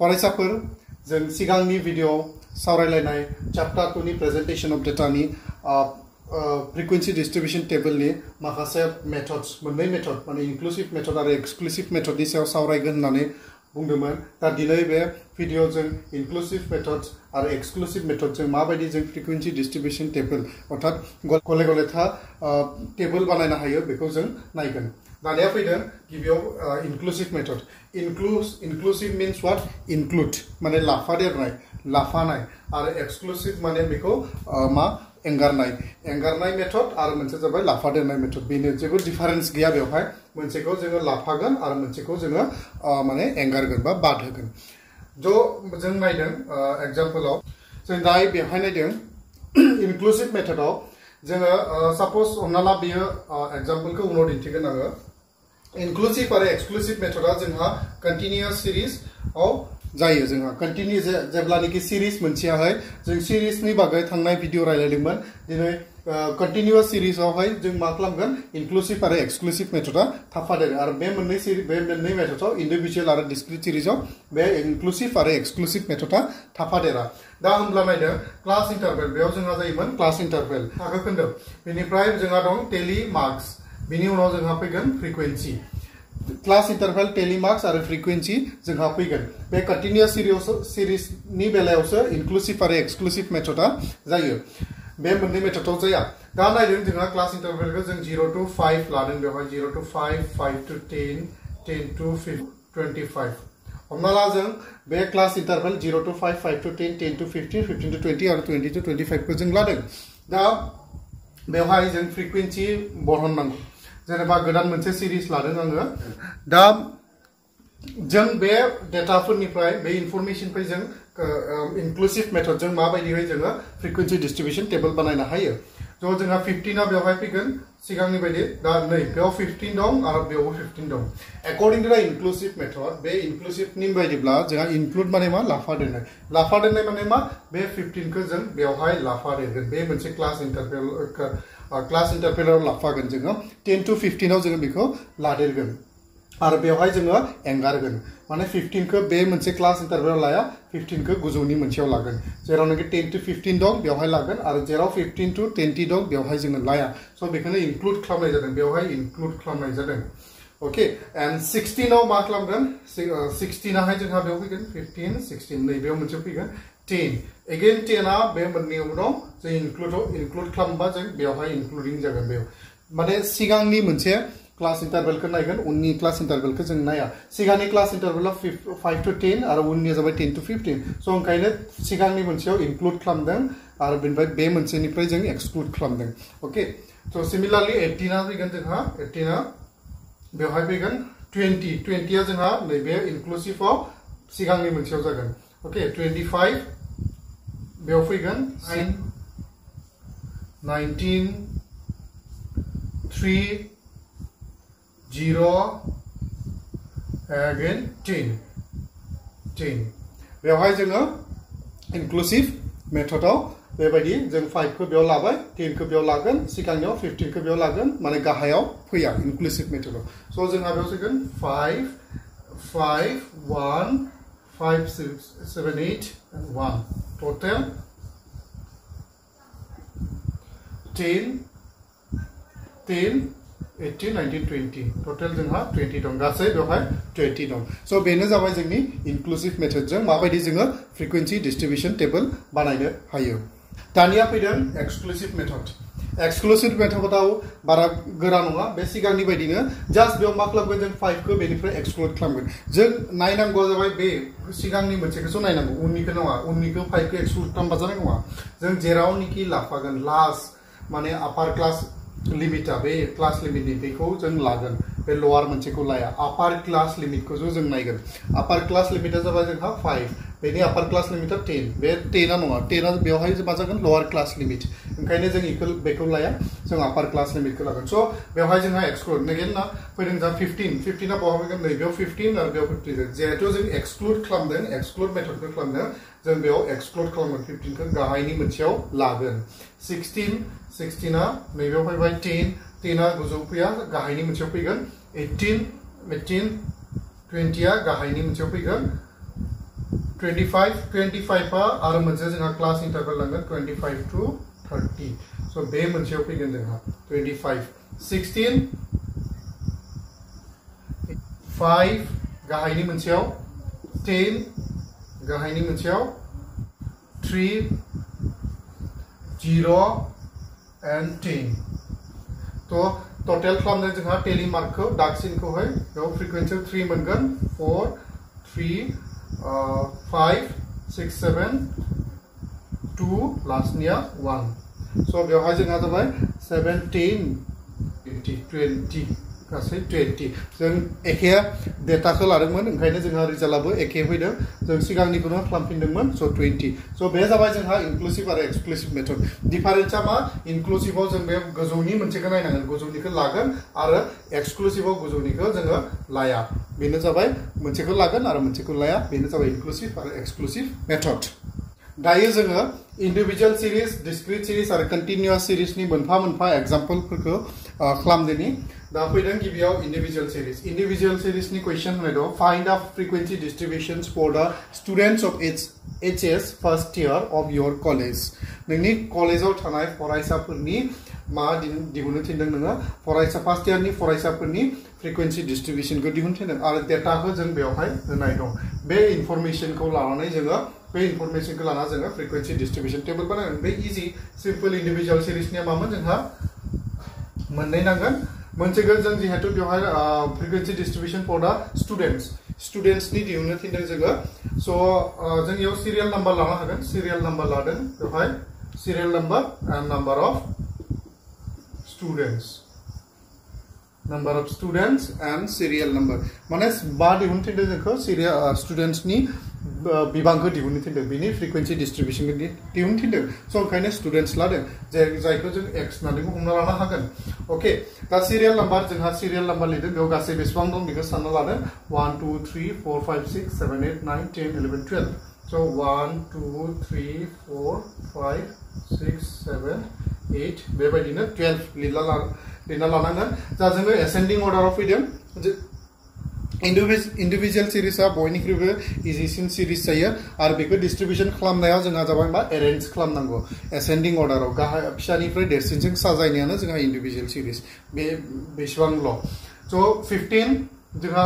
फरायसाफोर, जों सिगांनि भिडिअ सावरायलायनाय चैप्टार टुनि प्रेजेन्टेसन अफ डेटानि फ्रिकुवेन्सि डिस्ट्रिबिउसन टेबोलनि माखासे मेथड्स मोननै मेथड माने इनक्लुसिभ मेथड आरो एक्सक्लुसिभ मेथडनि सायाव सावरायगोन होननानै बुंदोंमोन। दा दिनै बे भिडिअ जों इनक्लुसिभ मेथड्स आरो एक्सक्लुसिभ मेथडजों माबायदि जों फ्रिकुवेन्सि डिस्ट्रिबिउसन टेबोल अर्थात गले गले था टेबोल बानायनो हायो बेखौ जों नायगोन। दानिया फैदों गिबियाव इनक्लुसिभ मेथड इनक्लुस इनक्लुसिभ मिन्स वाट इनक्लुड माने लाफादेरनाय लाफानाय आरो एक्सक्लुसिभ माने बेखौ मा एंगारनाय एंगारनाय मेथड आरो मोनसे जाबाय लाफादेरनाय मेथड बेनो जेबो डिफारेन्स गैया बेवहाय मोनसेखौ जोङो लाफागोन आरो मोनसेखौ जोङो माने एंगारगोन बा बाद होगोन ज' जों नायदों एग्जाम्पलाव जों दायो बेवहाय नायदों इनक्लुसिभ मेथडआव जोङो साप'ज हमना ला बेयो एग्जाम्पलखौ उनाव दिन्थिगोन आङो इनक्लुसिभ आरो एक्सक्लुसिभ मेथडा जोंहा कन्टिनिउस सिरिजआव जायो जोंहा। कन्टिनिउ जेब्लानोखि सिरिज मोनसेयाहाय, जों सिरिजनि बागै थांनाय भिडिअ रायलायदोंमोन। दिनै कन्टिनिउस सिरिजआवहाय जों मा खालामगोन? इनक्लुसिभ आरो एक्सक्लुसिभ मेथडा थाफादेरो। आरो बे मोननै बे मोननै मेथडआव इन्डिभिजुवेल आरो डिसक्रिट सिरिजआव बे इनक्लुसिभ आरो एक्सक्लुसिभ मेथडा थाफादेरा। दा होमब्ला नायदो क्लास इन्टारभेल बेयाव जोंहा जायोमोन क्लास इन्टारभेल थाखो खोन्दो। बेनिफ्राय जोंहा दं टेलि मार्क्स बिनि उनाव जोंहा फैगोन फ्रिकुवेन्सि क्लास इन्टारभेल टेलिमार्क्स आरो फ्रिकुवेन्सि जोंहा फैगोन बे कन्टिनिउस सिरिज सिरिजनि बेलायावसो इनक्लुसिभ आरो एक्सक्लुसिभ मेथडा जायो. बे मोननै मेथडआव जाया दा नायदों जोंहा क्लास इन्टारभेलखौ जों जिर' टु फाइभ लादों बेवहाय जिर' to five five to ten ten to twenty five हमना ला जों बे क्लास इन्टारभेल जिर' to five five to ten ten to fifteen fifteen to twenty आरो टुवेन्टि टु टुवेन्टि फाइभखौ जों लादों दा. बेवहाय जों फ्रिकुवेन्सि बरहननांगौ जेनेबा गोदान मोनसे सिरिज लादों आङो। दा जों बे डेटाफोरनिफ्राय बे इनफरमेसननिफ्राय जों इनक्लुसिभ मेथडजों माबायदिहै जोङो फ्रिकुवेन्सि डिस्ट्रिबिउसन टेबोल बानायनो हायो। थ' जोंहा फिफ्टिना बेवहाय फैगोन सिगांनि बायदि। दा नै, बेयाव फिफ्टिन दं आरो बेयावबो फिफ्टिन दं। According to the inclusive method बे इनक्लुसिभनि बायदिब्ला जोंहा इनक्लुड माने मा? लाफा दोननाय। लाफा दोननाय माने मा? बे फिफ्टिनखौ जों बेवहाय लाफा दोनगोन। बे मोनसे क्लास इन्टारभेल क्लास इन्टारभेलाव लाफागोन जोङो। टेन टु फिफ्टिनाव जोङो बेखौ लादेरगोन। बेवहाय जोङो एंगारगोन। माने फिफ्टिनखौ बे मोनसे क्लास इन्टारभेलाव लाया फिफ्टिनखौ गोजौनि मोनसेयाव लागोन। जेरावनोखि टेन टु फिफ्टिन दं, बेवहाय लागोन, आरो जेराव फिफ्टिन टु टेन्टि दं, बेवहाय जोङो लाया। स' बेखौनो इनक्लुड खालामनाय जादों, बेवहाय इनक्लुड खालामनाय जादों। अके एन्ड सिक्सटिनाव मा खालामगोन? सिक्सटिनाहाय जोंहा बेयाव फैगोन फिफ्टिन सिक्सटिन नैबेयाव मोनसे फैगोन टेन एगेन टेना बे मोननैयाव दं जों इनक्लुड इनक्लुड खालामबा जों बेवहाय जागोन माने सिगांनि मोनसे क्लास इन्टारभेलखौ नायगोन उननि क्लास इन्टारभेलखौ जों नाया सिगांनि क्लास इन्टारभेलाव फाइभ टु टेन आरो उननिया जाबाय टेन टु फिफ्टिन स' ओंखायनो सिगांनि मोनसेयाव इनक्लुड खालामदों, आरो बेनिफ्राय बे मोनसेनिफ्राय जों एक्सक्लुड खालामदों। अके स' सिमिलारलि एइटिना फैगोन जोंहा एइटिना बेवहाय फैगोन टुवेन्टि टुवेन्टिया जोंहा नैबे इनक्लुसिभआव सिगांनि मोनसेयाव जागोन। अके टुवेन्टि फाइभ बेयाव फैगोन three zero again ten. Ten. बेवहाय जोङो इनक्लुसिभ मेथडआव बेबायदि जों फाइभखौ बेयाव लाबाय टेनखौ बेयाव लागोन, सिगांनियाव फिफ्टिनखौ बेयाव लागोन, माने गाहायाव फैया इनक्लुसिभ मेथडआव स' जोंहा बेयाव फैगोन five five one five seven eight one total ten ten eighteen nineteen twenty total जोंहा टुवेन्टि दं। गासै बेवहाय टुवेन्टि दं। स' बेनो जाबाय जोंनि इनक्लुसिभ मेथडजों माबायदि जोङो फ्रिकुवेन्सि डिस्ट्रिबिउसन टेबोल बानायनो हायो। दानिया फैदों एक्सक्लुसिभ मेथड एक्सक्लुसिभ मेथडआव बारा गोरा नङा, बे सिगांनि बायदिनो। जास्ट बेयाव मा खालामगोन जों फाइभखौ बेनिफ्राय एक्सक्लुड खालामगोन। जों नायनांगौआ जाबाय बे सिगांनि मोनसेखौसो नायनांगौ। उननिखौ नङा, उननिखौ फाइभखौ एक्सक्लुड खालामबा जानाय नङा। जों लास्ट माने आपार क्लास लिमिटा बे क्लास लिमिटनि बेखौ जों लागोन। बे लवार मोनसेखौ लाया। आपार क्लास लिमिट जों नायगोन। आपार क्लास लिमिटा जाबाय जोंहा फाइभ बेनि आपार क्लास लिमिटा टेन बे टेना नङा. टेना बेवहाय मा जागोन लवार क्लास लिमिट ओंखायनो जों इखौ बेखौ लाया. जों आपार क्लास लिमिटखौ लागोन. स' बेवहाय जोंहा एक्सक्लुड नैगेन ना? फैदों जोंहा फिफ्टिन फिफ्टिना बहा फैगोन नैबेयाव फिफ्टिन आरो बेयाव फिफ्टिन जिहेथु जों एक्सक्लुड खालामदों एक्सक्लुड मेथडखौ खालामदों, जों बेयाव एक्सक्लुड खालामगोन फिफ्टिनखौ गाहायनि मोनसेयाव लागोन। सिक्सटिन सिक्सटिना नैबेयाव फैबाय टेन टेना गोजौ फैया, गाहायनि मोनसेयाव फैगोन। एइटिन एइटिन टुवेन्टिया गाहायनि मोनसेयाव फैगोन। 25 25 आ आरो मोनसे जोंहा क्लास इंटरवल लांगोन 25 टू 30 सो बे मोनसेयाव फैगोन जोंहा 25 16 5 गाहायनि मोनसेयाव 10 गाहायनि मोनसेयाव 3 0 and 10 तो टोटल खालामनो जोंहा टेली मार्कखौ डार्कसिनखौहाय बेयाव फ्रिकुवेन्सियाव 3 मोनगोन 4 3 uh, 5, 6, 7, 2, last near 1. So, we have another 17, 20, 20. गासै टुवेन्टि। जों एखे डेटाखौ लादोंमोन, ओंखायनो जोंहा रिजाल्टआबो एखे फैदों। जों सिगांनिखौनो खालामफिनदोंमोन, स' टुवेन्टि। स' बे जाबाय जोंहा इनक्लुसिभ आरो मेथड डिफारेन्सआ मा? इनक्लुसिभआव जों बे गोजौनि मोनसेखौ नायनांगोन। गोजौनिखौ लागोन आरो एक्सक्लुसिभआव लाया। बेनो जाबाय मोनसेखौ लागोन लाया। बेनो जाबाय इनक्लुसिभ आरो मेथड दायो जोङो इन्डिभिजुवेल सिरिज, डिसक्रिट सिरिज आरो कन्टिनिउआस सिरिजनि मोनफा मोनफा एग्जाम्पलफोरखौ खालामदोनि। दा फैदों गिबियाव इन्डिभिजुवेल सिरिज। इन्डिभिजुवेल सिरिजनि कुइसन होनाय दं find the frequency distributions for the students of H H S first year of your college नोंनि कलेजाव मा दिहुननो थिनदों नोङो? फरायसा फार्स्ट इयारनि फरायसाफोरनि फ्रिकुवेन्सि डिस्ट्रिबिउशनखौ दिहुननो थिनदों आरो डेटाखौ जों बेवहाय होनाय दं। बे इनफरमेशनखौ लानानै जोङो, बे इनफरमेशनखौ लाना जोङो फ्रिकुवेन्सि डिस्ट्रिबिउशन टेबल बानायगोन। बे इजि सिम्पल इन्डिभिजुवेल सिरिजनिया मामोन? जोंहा मोननै नांगोन। मोनसेखौ जों जिहेतु बेवहाय frequency distribution for the students स्टुडेन्ट्सनि दिहुननो थिनदों जोङो। स' जों इयाव सिरियाल नाम्बार लानो हागोन। सिरियाल नाम्बार लादों बेवहाय। Serial number and number of students number of students and serial number माने मा दिहुननो थिनदों जोंखौ सिरियाल स्टुडेन्ट्सनि बिबांखौ दिहुननो थिनदों बिनि फ्रिकुवेन्सि डिस्ट्रिबिउसनखौ दिहुननो थिनदों स' ओंखायनो स्टुडेन्ट्स लादों जाय जायखौ जों एक्स हमना लानो हागोन अके दा सिरियाल नाम्बार जोंहा सिरियाल नाम्बार लिरदों बेयाव गासै बेसेबां दं बेखौ सानना लादों one two three six seven eight nine ten eleven twelve स' one two three four five six seven eight बेबायदिनो टुवेल्भ लिरना लिरना लानांगोन जा जोङो एसेन्डिं अर्डाराव फैदों इन्डिभिजुवेल सिरिजआ बयनिख्रुइबो इजिसिन सिरिज जायो आरो बेखौ डिस्ट्रिबिउसन खालामनायाव जोंहा जाबाय मा एरेन्ज खालामनांगौ एसेन्डिं अर्डाराव गाहाय फिसानिफ्राय देरसिनजों साजायनायानो जोंहा इन्डिभिजुवेल सिरिज बे बेसेबांल' स' फिफ्टिन जोंहा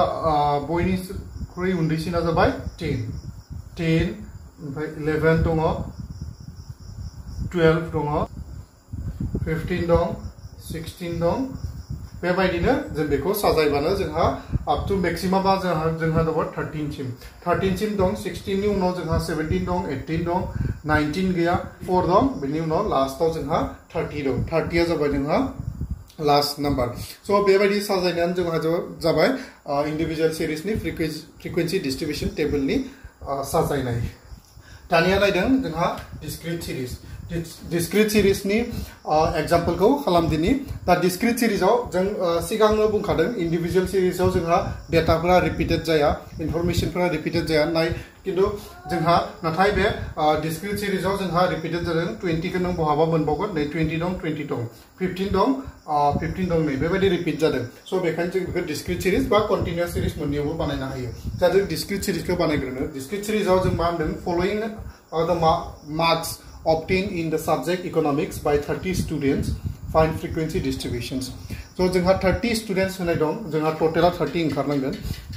बयनिख्रुइ उन्दैसिना जाबाय टेन टेन ओमफ्राय इलेभेन दङ टुवेल्भ दङ फिफ्टिन दं सिक्सटिन दं। बेबायदिनो जों बेखौ साजायबानो जोंहा आप टु मेक्सिमामा जोंहा जोंहा दं सिक्सटिननि उनाव जोंहा सेभेन्टिन दं एइटिन दं नाइनटिन गैया फर दं, बेनि उनाव लास्टआव जोंहा थार्टि दं। थार्टिया जाबाय जोंहा लास्ट नाम्बार स' बेबायदि साजायनायानो दानिया नायदों जोंहा डिसक्रिट सिरिज डिसक्रिट सिरिजनि एग्जाम्पलखौ खालामदिनि। दा डिसक्रिट सिरिजाव जों सिगांनो बुंखादों इन्डिभिजुवेल सिरिजाव जोंहा डेटाफोरा रिपिटेड जाया इनफरमेशनफोरा रिपिटेड जाया, नाय खिन्थु जोंहा, नाथाय बे डिसक्रिट सिरिजाव जोंहा रिपिटेड जादों टुवेन्टिखौ नों बहाबा मोनबावगोन, नै टुवेन्टि दं टुवेन्टि दं। फिफ्टिन दं फिफ्टिन दं नै, बेबायदि रिपिट जादों। स' बेखायनो जों बेखौ डिसक्रिट सिरिज बा कन्टिनिउस सिरिज मोननैयावबो बानायनो हायो। दा जों डिसक्रिट सिरिजखौ बानायग्रोनो। डिसक्रिट सिरिजाव जों मा होनदों? Marks obtained in the subject economics by 30 students, find frequency distributions. So, जोंहा 30 students होनाय दं, जोंहा टोटला 30 ओंखारनांगोन.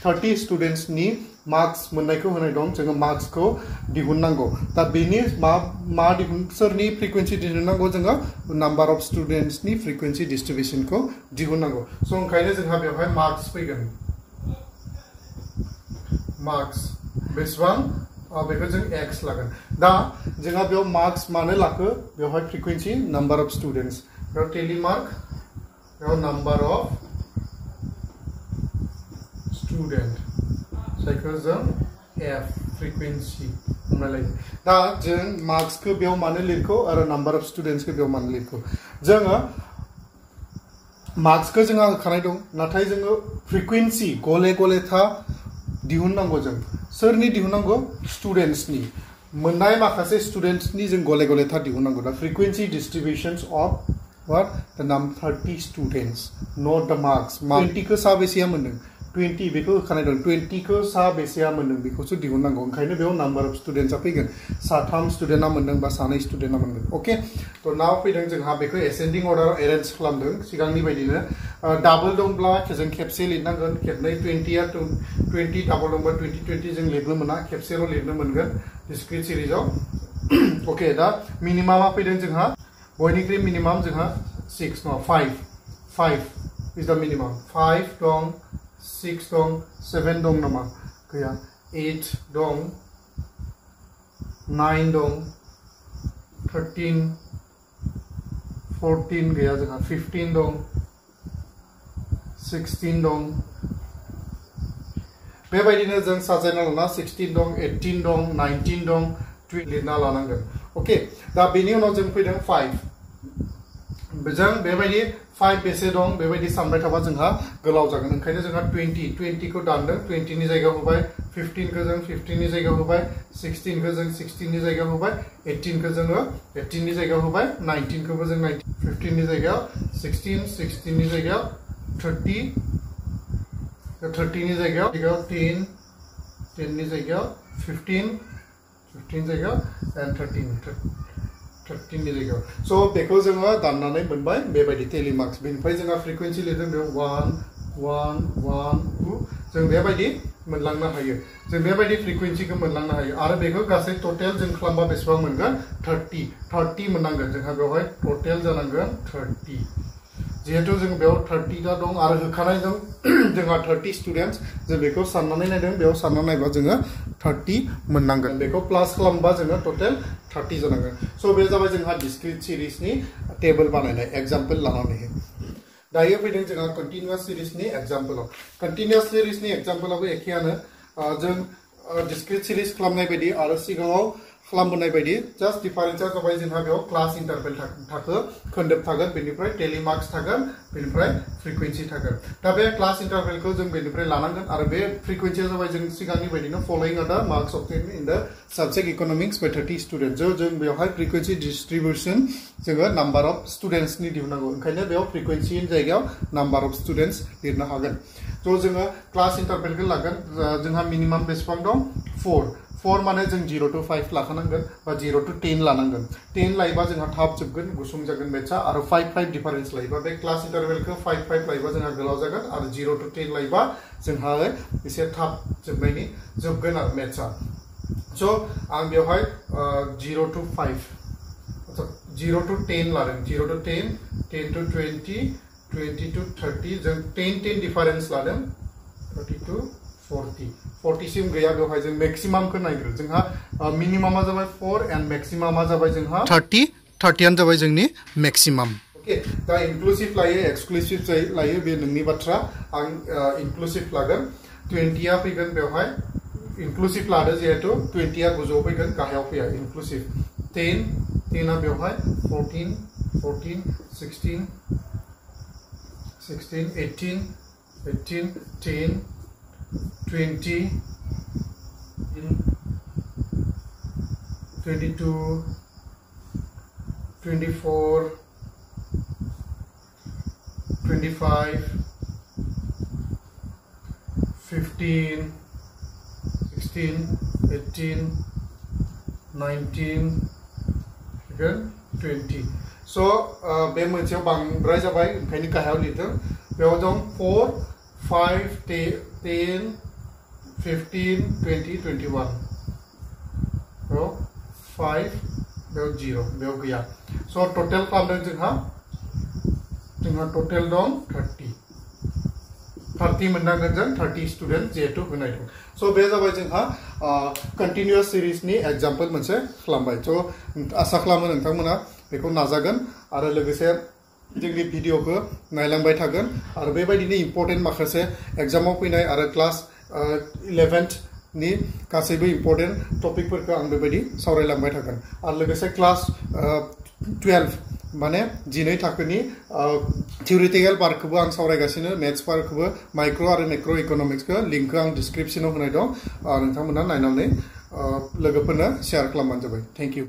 30 students नि मार्क्स मोननायखौ होनाय दं, जोङो मार्क्सखौ दिहुननांगौ. दा बेनि मा मा दिहुन, सोरनि फ्रिकुवेन्सि दिहुननांगौ जोङो? नाम्बार अफ स्टुडेन्ट्सनि फ्रिकुवेन्सि डिस्ट्रिबिउसनखौ दिहुननांगौ. स' ओंखायनो जोंहा बेवहाय मार्क्स फैगोन. मार्क्स बेसेबां बेखौ जों एक्स लागोन दा जोंहा मार्क्स मानो लाखो बेवहाय फ्रिकुवेन्सि नाम्बार अफ स्टुडेन्ट्स बेयाव टेलिमार्क बेयाव अफ जों एफ़ फ्रिकुवेन्सि हमना लायो जों अफ स्टुडेन्ट्सखौ बेयाव मानो लिरखौ जोङो मार्क्सखौ जोंहा होखानाय गले गले था दिहुननांगौ जों सोरनि दिहुननांगौ स्टुडेन्ट्सनि? मोननाय माखासे स्टुडेन्ट्सनि जों गले गले थार दिहुननांगौ। दा frequency distributions of what? The नाम 30 स्टुडेन्ट्स, नट द मार्क्स। 20 को साबेसेया मोनदों? ट्वेंटी बेखौ होखानाय दं ट्वेंटीखौ सा बेसेया मोनदों? बेखौसो दिहुननांगौ। ओंखायनो बेयाव अफ स्टुडेन्टसा फैगोन। साथाम स्टुडेन्टआ मोनदों बा सानै स्टुडेन्टआ मोनदों। अके थ' नाव फैदों जोंहा बेखौ एसेन्डिं अर्डार एरेन्ज खालामदों सिगांनि बायदिनो। डाबल दंब्ला जों खेबसे लिरनांगोन। खेबनै ट्वेंटीया ट्वेंटी डाबल दंबा ट्वेंटी ट्वेंटी जों लिरनो मोना। खेबसेल' लिरनो मोनगोन डिस्क्रिट सिरिजाव अके दा मिनिमामा फैदों जोंहा। बयनिख्रुइ मिनिमाम जोंहा सिक्स नङा five five is the minimum five दं सिक्स दं सेभेन दं नामा गैया एट दं नाइन दं थार्टिन फरटिन गैया जोंहा फिफ्टिन दं सिक्सटिन दं बेबायदिनो जों साजायना लाना सिक्सटिन दं एइटिन दं नाइनटिन दं लिरना लानांगोन अके दा बेनि उनाव जों फैदों फाइभ जों बेबायदि फाइभ बेसे दं, बेबायदि सानबाय थाबा जोंहा गोलाव जागोन। ओंखायनो जोंहा टुवेन्टि, टुवेन्टिखौ दानदों। टुवेन्टिनि जायगायाव होबाय, फिफ्टिनखौ जों फिफ्टिननि जायगायाव होबाय, सिक्सटिनखौ जों सिक्सटिननि जायगायाव होबाय, एइटिनखौ जोङो एइटिननि जायगायाव होबाय, नाइनटिनखौबो जों नाइनटिन फिफ्टिननि जायगायाव सिक्सटिन, सिक्सटिननि जायगायाव थार्टि, थार्टिनि जायगायाव टेन, टेननि जायगायाव फिफ्टिन फिफ्टिन जायगायाव एन्ड थार्टिन थार्टिननि जायगायाव स' बेखौ जोङो दाननानै मोनबाय, बेबायदि टेलिमार्क्स बेनिफ्राय जोंहा फ्रिकुवेन्सि लिरदों, बेयाव वान वान वान टु जों बेबायदि मोनलांनो हायो। जों बेबायदि फ्रिकुवेन्सिखौ मोनलांनो हायो। आरो बेखौ गासै टटेल जों खालामबा बेसेबां मोनगोन? थार्टि थार्टि मोननांगोन। जोंहा बेवहाय टटेल जानांगोन थार्टि जिहेतु जों बेयाव थार्टिटा दं आरो होखानाय दं। जोंहा थार्टि स्टुडेन्टस जों बेखौ साननानै नायदों। बेयाव सानना नायबा जोङो थार्टि मोननांगोन बेखौ प्लास खालामबा जोङो टटेल थार्टि जानांगोन स' बे जाबाय जोंहा डिसक्रिट सिरिजनि टेबोल बानायनाय एग्जाम्पल लानानै दायो फैदों जोंहा कन्टिनिउवास सिरिजनि एग्जाम्पलाव कन्टिनिउवास सिरिजनि एग्जाम्पलाबो एखेयानो जों डिसक्रिट सिरिज खालामनाय बायदि आरो सिगाङाव खालामबोनाय बायदि जास्ट डिफारेन्सआ जाबाय जोंहा बेयाव क्लास इन्टारभेल थाखो खोन्दोब थागोन, बेनिफ्राय टेलिमार्क्स थागोन, बेनिफ्राय फ्रिकुवेन्सि थागोन। दा बे क्लास इन्टारभेलखौ जों बेनिफ्राय लानांगोन आरो बे फ्रिकुवेन्सिया जाबाय जों सिगांनि बायदिनो फलोइं आदा marks obtained in the subject economics by thirty student जो जों बेवहाय फ्रिकुवेन्सि डिस्ट्रिबिउसन जोङो नाम्बार अफ स्टुडेन्ट्सनि दिहुननांगौ। ओंखायनो बेयाव फ्रिकुवेन्सिनि जायगायाव नाम्बार अफ स्टुडेन्ट्स लिरनो हागोन। थ' जोङो क्लास इन्टारभेलखौ लागोन। जोंहा मिनिमाम बेसेबां दं। फर फर माने जों जिर' टु फाइभ लाखानांगोन बा जिर' टु टेन लानांगोन। टेन लायोबा जोंहा थाब जोबगोन, गुसुं जागोन मेथ्सआ आरो फाइभ फाइभ डिफारेन्स लायोबा, बे क्लास इन्टारभेलखौ फाइभ फाइभ लायोबा जोंहा गोलाव जागोन। आरो जिर' टु टेन लायोबा जोंहा एसे थाब जोबनायनि जोबगोन आरो मेथ्सआ। स' आं बेवहाय zero' to five zero' to ten लादों। Zero' to ten ten to twenty twenty to thirty, जों टेन टेन डिफारेन्स लादों। थार्टि टु फर्टि फर्टिसिम गैया बेवहाय जों मेक्सिमामखौ नायग्रो जोंहा मिनिमामा जाबाय फर एन्ड मेक्सिमामा जाबाय जोंहा थार्टि थार्टियानो जाबाय जोंनि मेक्सिमाम अके दा इनक्लुसिभ लायो एक्सक्लुसिभ लायो बे नोंनि बाथ्रा। आं इनक्लुसिभ लागोन। टुवेन्टिया फैगोन बेवहाय। इनक्लुसिभ लादो जिहेतु टुवेन्टिया गोजौआव फैगोन गाहायाव फैया। इनक्लुसिभ टेन टेना बेवहाय fourteen fourteen sixteen sixteen eighteen eighteen ten 20 22 24 25 15 16 18 19 again 20 so uh, बे मोनसेयाव बांद्राय जाबाय ओंखायनो गाहायाव लिरदों. बेयाव दं 4 5 10 15 20 21 बेयाव 5 बेयाव 0 बेयाव गैया। स' टटेल खालामदों जोंहा जोंहा टटेल दं 30 30 मोननांगोन जों 30 स्टुडेन्ट जिहेतु होनाय दं स' बे जाबाय जोंहा कन्टिनिउवास सिरिजनि एग्ज़ाम्पल मोनसे खालामबाय स' आसा खालामो नोंथांमोना बेखौ नाजागोन आरो लोगोसे जोंनि भिडिअखौ नायलांबाय थागोन आरो बेबायदिनो माखासे एग्जामाव फैनाय आरो क्लास इलेभेन्थनि गासैबो इम्पर्टेन्ट टपिकफोरखौ आं बेबायदि सावरायलांबाय थागोन। क्लास टुवेल्भ माने जिनै थाखोनि थिउरिटिकेल पार्टखौबो आं सावरायगासिनो मेथ्स पार्टखौबो माइक्र' आरो मेक्र' इकनमिक्सखौ लिंकखौ आं डिसक्रिपसनाव होनाय दं। नोंथांमोना नायनानै लोगोफोरनो शेयार खालामबानो जाबाय। Thank you